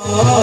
Oh,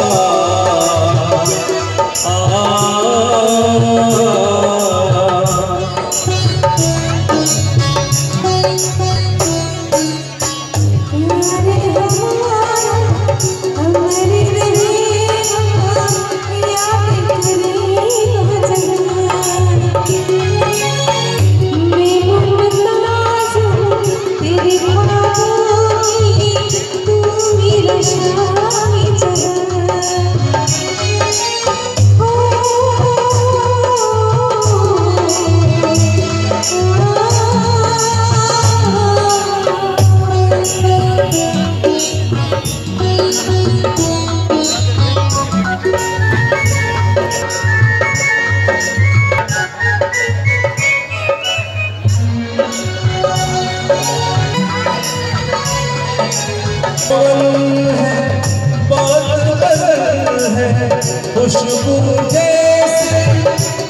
खुशबू जैसे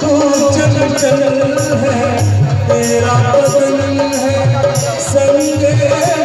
तू चल है तेरा बदन है संग